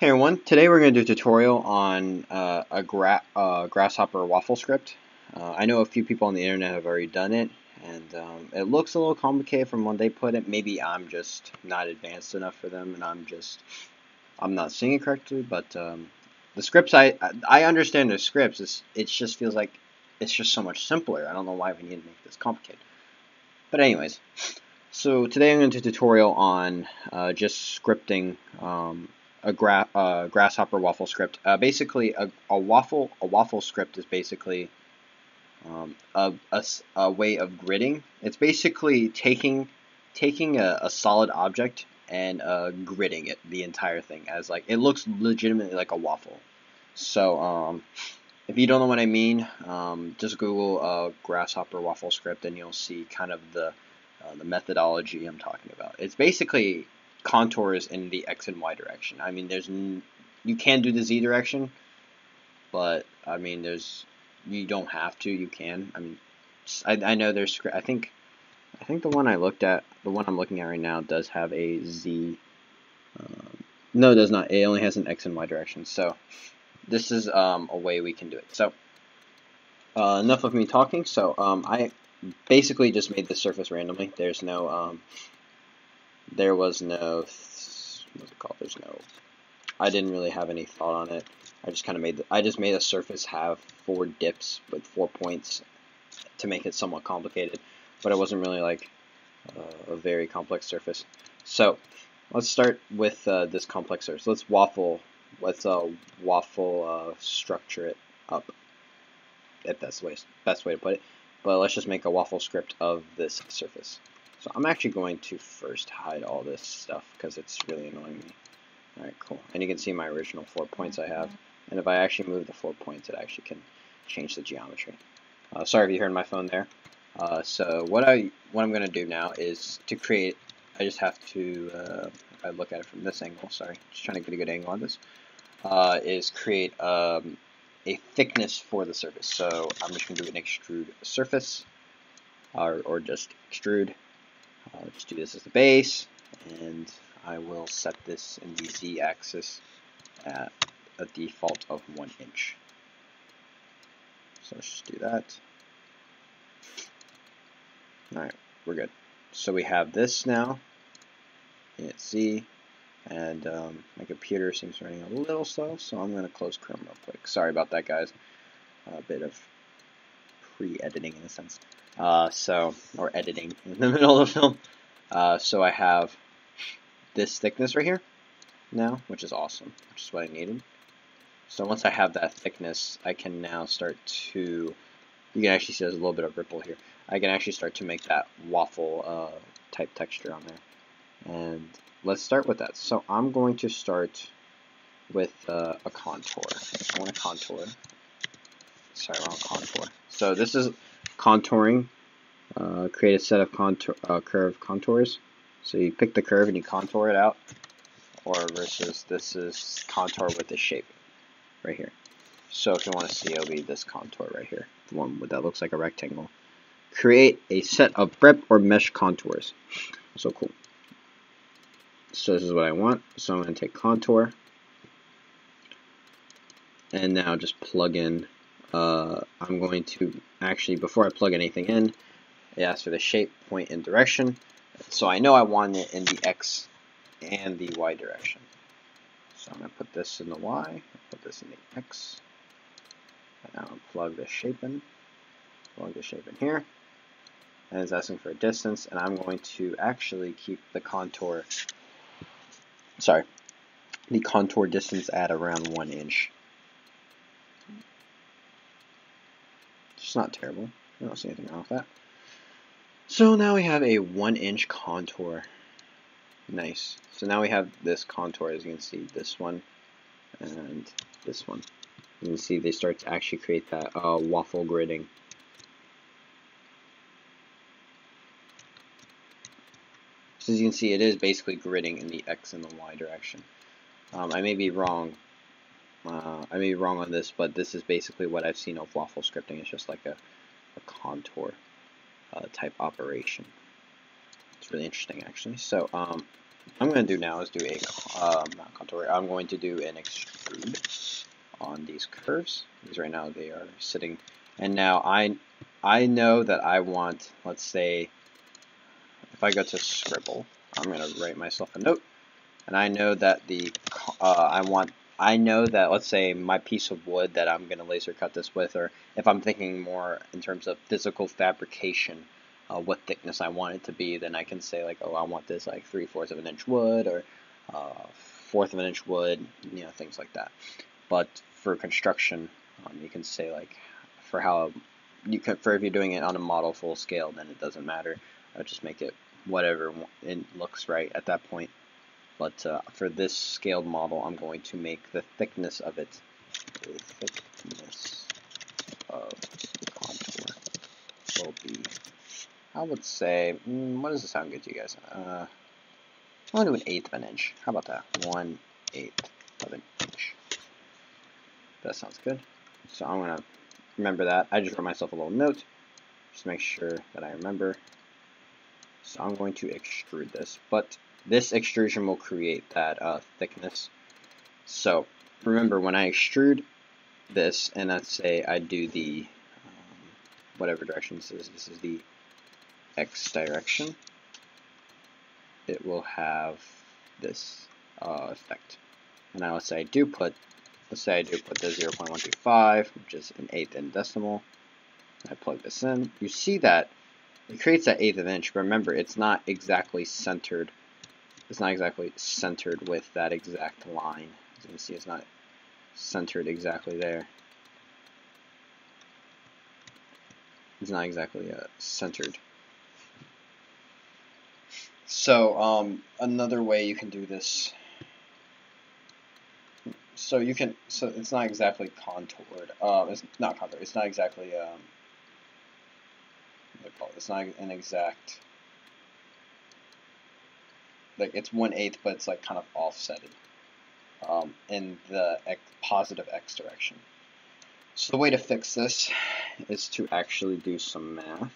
Hey everyone, today we're going to do a tutorial on uh, a gra uh, grasshopper waffle script. Uh, I know a few people on the internet have already done it, and um, it looks a little complicated from when they put it. Maybe I'm just not advanced enough for them, and I'm just, I'm not seeing it correctly, but um, the scripts, I, I understand the scripts, it's, it just feels like it's just so much simpler. I don't know why we need to make this complicated. But anyways, so today I'm going to do a tutorial on uh, just scripting um, a gra uh, grasshopper waffle script. Uh, basically, a, a waffle a waffle script is basically um, a, a, a, way of gridding. It's basically taking taking a, a solid object and uh, gridding it the entire thing as like it looks legitimately like a waffle. So um, if you don't know what I mean, um, just Google a grasshopper waffle script and you'll see kind of the uh, the methodology I'm talking about. It's basically contours in the x and y direction. I mean, there's you can do the z direction, but I mean, there's you don't have to. You can. I mean, I, I know there's. I think I think the one I looked at, the one I'm looking at right now, does have a z. Um, no, it does not. It only has an x and y direction. So this is um, a way we can do it. So uh, enough of me talking. So um, I basically just made the surface randomly. There's no um, there was no, what's it called, there's no, I didn't really have any thought on it. I just kind of made, the, I just made a surface have four dips with four points to make it somewhat complicated, but it wasn't really like uh, a very complex surface. So let's start with uh, this complex surface. Let's waffle, let's uh, waffle uh, structure it up, if that's the way, best way to put it. But let's just make a waffle script of this surface. So I'm actually going to first hide all this stuff because it's really annoying me. Alright, cool. And you can see my original four points I have. And if I actually move the four points, it actually can change the geometry. Uh, sorry if you heard my phone there. Uh, so what I what I'm going to do now is to create, I just have to, uh, I look at it from this angle, sorry, just trying to get a good angle on this, uh, is create um, a thickness for the surface. So I'm just going to do an extrude surface, or, or just extrude. I'll just do this as the base, and I will set this in the z-axis at a default of 1 inch. So let's just do that. Alright, we're good. So we have this now. Hit Z, and um, my computer seems running a little slow, so I'm going to close Chrome real quick. Sorry about that, guys. A bit of pre-editing in a sense uh, so or editing in the middle of the film. Uh, so I have this thickness right here now, which is awesome, which is what I needed. So once I have that thickness, I can now start to, you can actually see there's a little bit of ripple here. I can actually start to make that waffle uh, type texture on there. And let's start with that. So I'm going to start with uh, a contour. I want a contour. Sorry, wrong contour. So this is contouring, uh, create a set of contour, uh, curve contours. So you pick the curve and you contour it out, or versus this is contour with the shape right here. So if you want to see, it'll be this contour right here, the one that looks like a rectangle. Create a set of Brep or mesh contours. So cool. So this is what I want. So I'm going to take contour, and now just plug in uh, I'm going to actually, before I plug anything in, it asks for the shape, point, and direction. So I know I want it in the X and the Y direction. So I'm going to put this in the Y, put this in the X, and now I'll plug the shape in, plug the shape in here, and it's asking for a distance, and I'm going to actually keep the contour, sorry, the contour distance at around one inch. It's not terrible. I don't see anything wrong with that. So now we have a one inch contour. Nice. So now we have this contour, as you can see, this one and this one. You can see they start to actually create that uh, waffle gridding. So as you can see, it is basically gridding in the X and the Y direction. Um, I may be wrong, uh, I may be wrong on this, but this is basically what I've seen of waffle scripting. It's just like a, a contour uh, type operation. It's really interesting, actually. So um, I'm going to do now is do a, um, not contour, I'm going to do an extrude on these curves, because right now they are sitting, and now I, I know that I want, let's say, if I go to scribble, I'm going to write myself a note, and I know that the, uh, I want, I know that, let's say, my piece of wood that I'm going to laser cut this with, or if I'm thinking more in terms of physical fabrication, uh, what thickness I want it to be, then I can say like, oh, I want this like three fourths of an inch wood or uh, fourth of an inch wood, you know, things like that. But for construction, um, you can say like, for how you can, for if you're doing it on a model full scale, then it doesn't matter. I'll just make it whatever it looks right at that point. But uh, for this scaled model, I'm going to make the thickness of it the thickness of contour will be I would say, mm, what does it sound good to you guys? Uh, I want to do an eighth of an inch. How about that? One eighth of an inch. That sounds good. So I'm going to remember that. I just wrote myself a little note. Just make sure that I remember. So I'm going to extrude this. But this extrusion will create that uh, thickness. So remember, when I extrude this, and let's say I do the, um, whatever direction this is, this is the x direction, it will have this uh, effect. And now let's say I do put, let's say I do put the 0.125, which is an eighth in decimal. I plug this in. You see that it creates that eighth of an inch, but remember, it's not exactly centered. It's not exactly centered with that exact line. As you can see, it's not centered exactly there. It's not exactly uh, centered. So um, another way you can do this. So you can. So it's not exactly contoured. Um, it's not contoured. It's not exactly. Um, what call it? It's not an exact. Like it's one eighth, but it's like kind of offsetted um, in the x, positive x direction. So the way to fix this is to actually do some math.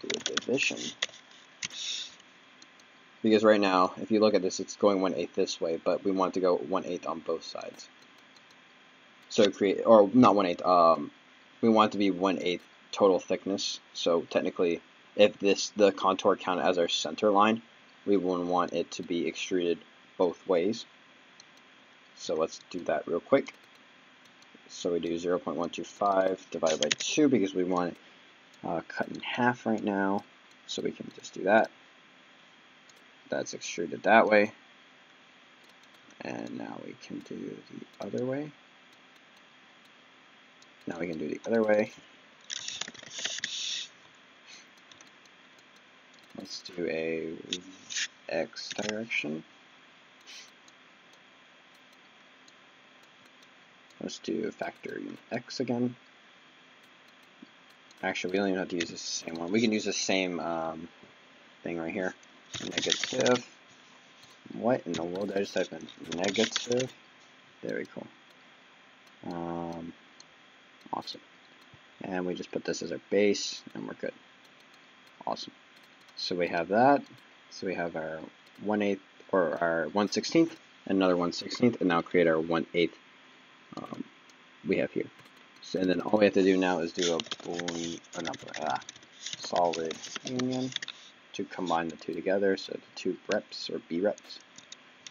Do a division. Because right now, if you look at this, it's going 1 8 this way, but we want to go 1 8 on both sides. So create, or not 1 8, um, we want it to be 1 8 total thickness. So technically, if this the contour count as our center line, we would want it to be extruded both ways. So let's do that real quick. So we do 0.125 divided by 2 because we want it uh, cut in half right now. So we can just do that that's extruded that way. And now we can do the other way. Now we can do the other way. Let's do a x direction. Let's do factor x again. Actually, we don't even have to use the same one. We can use the same um, thing right here negative. What in the world I just type in? Negative. Very cool. Um, awesome. And we just put this as our base, and we're good. Awesome. So we have that. So we have our 1 8th, or our 1 16th, another 1 16th, and now create our 1 8th um, we have here. So, and then all we have to do now is do a boolean, or not, ah, solid union to combine the two together, so the two reps or B reps,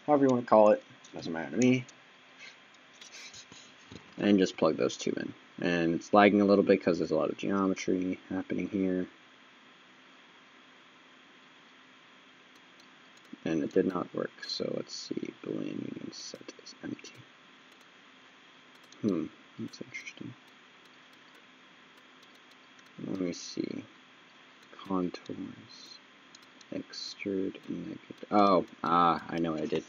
however you want to call it, doesn't matter to me. And just plug those two in. And it's lagging a little bit because there's a lot of geometry happening here. And it did not work, so let's see, boolean union set is empty. Hmm, that's interesting. Let me see. Contours extrude negative. Oh, ah, I know what I did.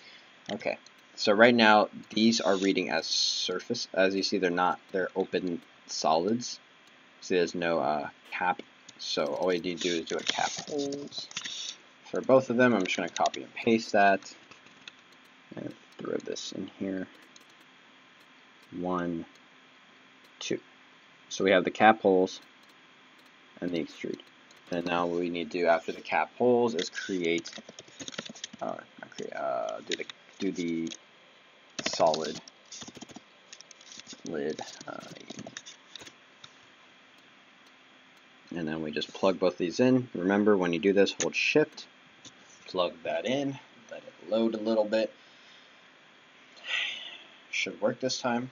Okay, so right now these are reading as surface. As you see, they're not. They're open solids. See, there's no uh, cap. So all we need to do is do a cap holes for both of them. I'm just going to copy and paste that and throw this in here. One, two. So we have the cap holes and the extrude. And now what we need to do after the cap holes is create uh, create, uh, do the do the solid lid uh, and then we just plug both these in remember when you do this hold shift plug that in let it load a little bit should work this time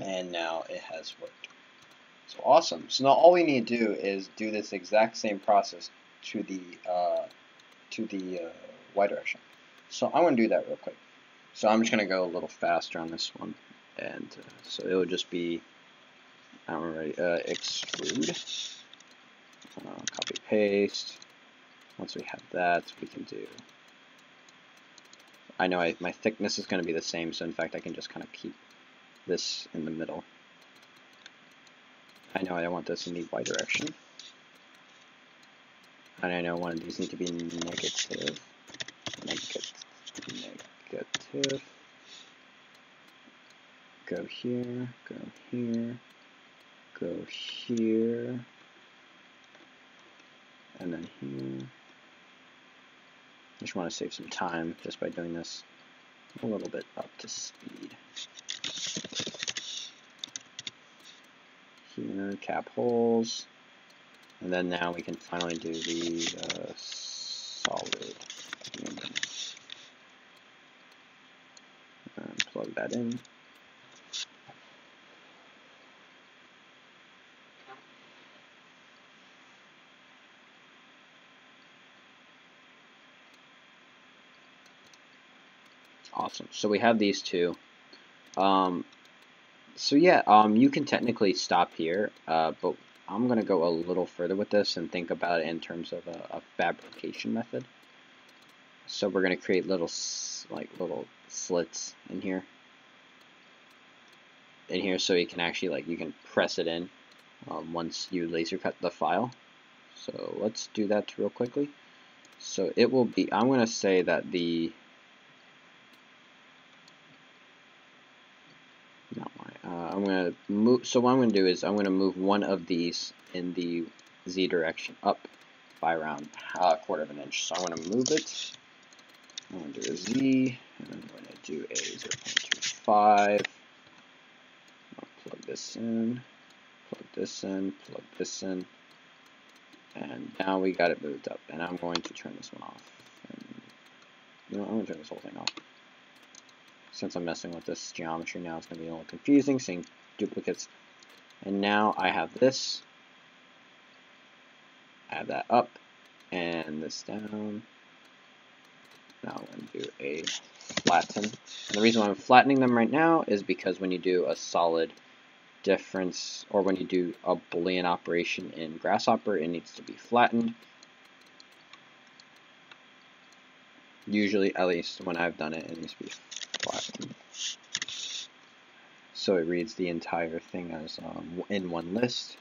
and now it has worked so awesome. So now all we need to do is do this exact same process to the uh, to the uh, y direction. So I'm going to do that real quick. So I'm just going to go a little faster on this one, and uh, so it would just be I'm ready uh, extrude, uh, copy paste. Once we have that, we can do. I know I, my thickness is going to be the same, so in fact I can just kind of keep this in the middle. I know I want this in the y direction. And I know one of these need to be negative. Negative. Negative. Go here, go here, go here, and then here. I just want to save some time just by doing this a little bit up to speed. here, cap holes, and then now we can finally do the uh, solid plug that in. Awesome. So we have these two. Um, so yeah, um, you can technically stop here, uh, but I'm going to go a little further with this and think about it in terms of a, a fabrication method. So we're going to create little, like little slits in here. In here so you can actually, like, you can press it in um, once you laser cut the file. So let's do that real quickly. So it will be, I'm going to say that the To move, so what I'm going to do is I'm going to move one of these in the Z direction up by around a quarter of an inch. So I'm to move it. I'm going to do a Z, and I'm to do a 0.25. I'll plug this in, plug this in, plug this in, and now we got it moved up. And I'm going to turn this one off. And, you know, I'm going to turn this whole thing off since I'm messing with this geometry now, it's going to be a little confusing, seeing duplicates. And now I have this, add that up, and this down. Now I'm going to do a flatten. And the reason why I'm flattening them right now is because when you do a solid difference, or when you do a Boolean operation in Grasshopper, it needs to be flattened. Usually, at least when I've done it, it needs to be so it reads the entire thing as um, in one list.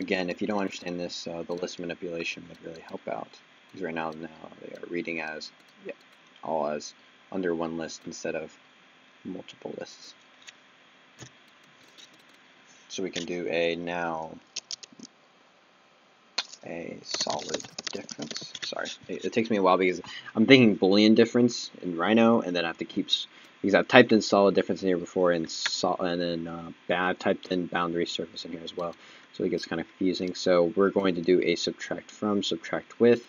Again, if you don't understand this, uh, the list manipulation would really help out. Because right now, now they are reading as yeah, all as under one list instead of multiple lists. So we can do a now a solid difference. Sorry, it, it, takes me a while because I'm thinking Boolean difference in Rhino, and then I have to keep because I've typed in solid difference in here before, and sol and then uh, typed in boundary surface in here as well, so it gets kind of confusing. So we're going to do a subtract from, subtract with.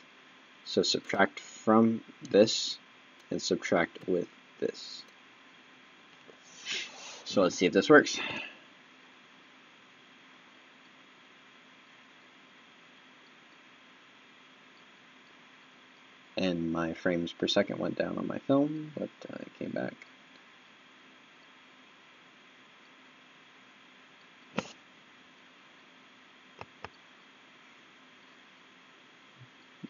So subtract from this, and subtract with this. So let's see if this works. and my frames per second went down on my film, but uh, it came back.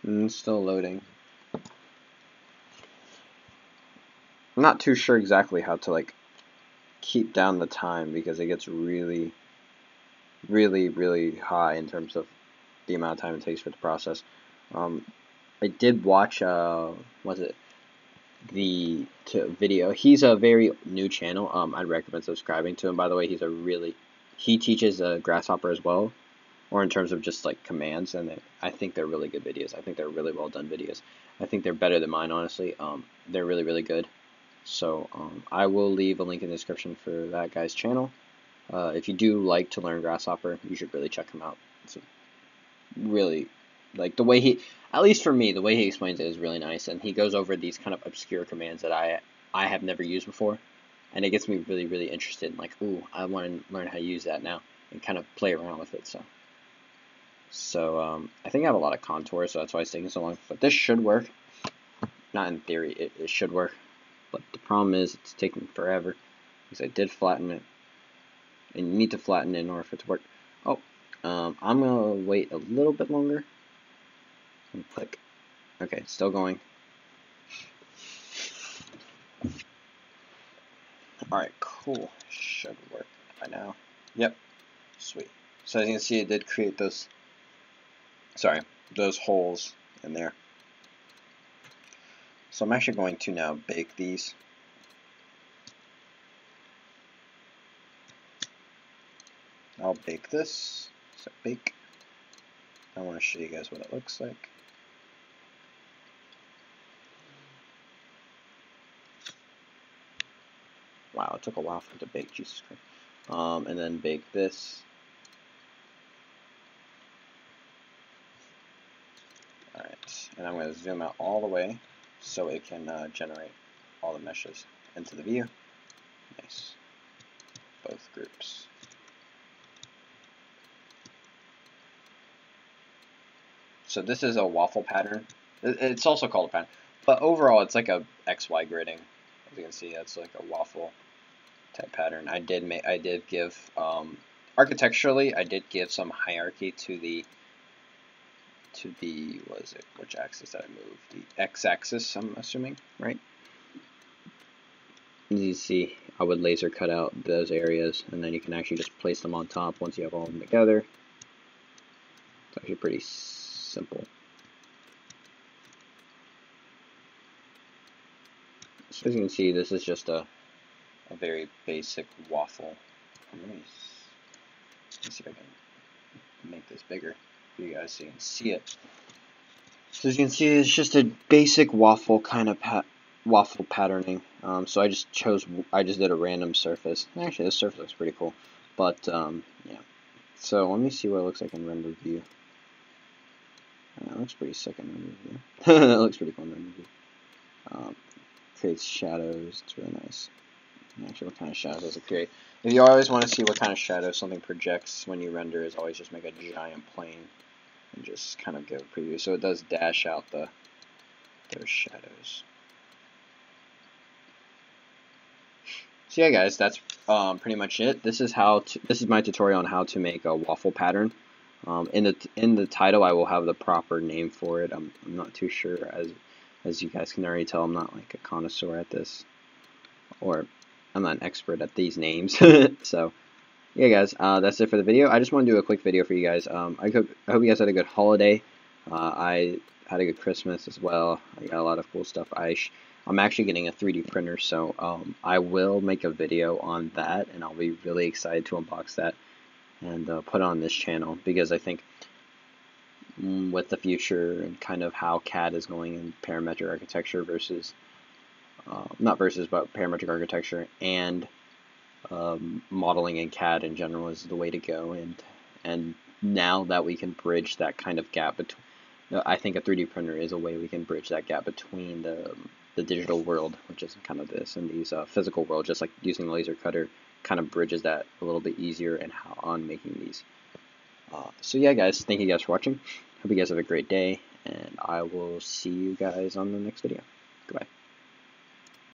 Mm, still loading. I'm not too sure exactly how to like keep down the time because it gets really, really, really high in terms of the amount of time it takes for the process. Um, I did watch, uh, was it the video? He's a very new channel. Um, I'd recommend subscribing to him. By the way, he's a really he teaches a Grasshopper as well, or in terms of just like commands, and I think they're really good videos. I think they're really well done videos. I think they're better than mine, honestly. Um, they're really, really good. So um, I will leave a link in the description for that guy's channel. Uh, if you do like to learn Grasshopper, you should really check him out. It's really, like the way he, at least for me, the way he explains it is really nice, and he goes over these kind of obscure commands that I I have never used before, and it gets me really, really interested. In like, ooh, I want to learn how to use that now and kind of play around with it. So. So um, I think I have a lot of contours, so that's why it's taking so long. But this should work. Not in theory, it, it should work. But the problem is it's taking forever because I did flatten it. And you need to flatten it in order for it to work. Oh, um, I'm going to wait a little bit longer. And click. Okay, still going. Alright, cool. Should work by now. Yep. Sweet. So as you can see, it did create those sorry, those holes in there. So I'm actually going to now bake these. I'll bake this. So bake. I want to show you guys what it looks like. Wow, it took a while for it to bake, Jesus Christ. Um, and then bake this. And I'm going to zoom out all the way so it can uh, generate all the meshes into the view. Nice. Both groups. So this is a waffle pattern. It's also called a pattern, but overall it's like a XY gridding. As you can see, it's like a waffle type pattern. I did make, I did give um, architecturally, I did give some hierarchy to the to the, what is it, which axis did I move? The x-axis, I'm assuming, right? As you see, I would laser cut out those areas, and then you can actually just place them on top once you have all of them together. It's actually pretty simple. So as you can see, this is just a, a very basic waffle. Let me, see if I can make this bigger you guys can see it. So as you can see, it's just a basic waffle kind of waffle patterning. Um, so I just chose, I just did a random surface. Actually, this surface looks pretty cool. But, um, yeah. So let me see what it looks like in render view. Uh, it looks pretty sick in render view. it looks pretty cool in render view. Um, creates shadows. It's really nice. Actually, what kind of shadows does it create? If you always want to see what kind of shadow something projects when you render, is always just make a giant plane and just kind of give a preview. So it does dash out the those shadows. So yeah, guys, that's um, pretty much it. This is how to, this is my tutorial on how to make a waffle pattern. Um, in the in the title, I will have the proper name for it. I'm, I'm not too sure, as as you guys can already tell, I'm not like a connoisseur at this, or I'm not an expert at these names. so yeah, guys, uh, that's it for the video. I just want to do a quick video for you guys. Um, I, hope, I hope you guys had a good holiday. Uh, I had a good Christmas as well. I got a lot of cool stuff. I I'm actually getting a 3D printer, so um, I will make a video on that, and I'll be really excited to unbox that and uh, put on this channel because I think mm, with the future and kind of how CAD is going in parametric architecture versus uh, not versus but parametric architecture and um, modeling in CAD in general is the way to go. And and now that we can bridge that kind of gap between, I think a 3D printer is a way we can bridge that gap between the the digital world, which is kind of this, and these uh, physical world, just like using a laser cutter kind of bridges that a little bit easier and how on making these. Uh, so yeah, guys, thank you guys for watching. Hope you guys have a great day, and I will see you guys on the next video. Goodbye.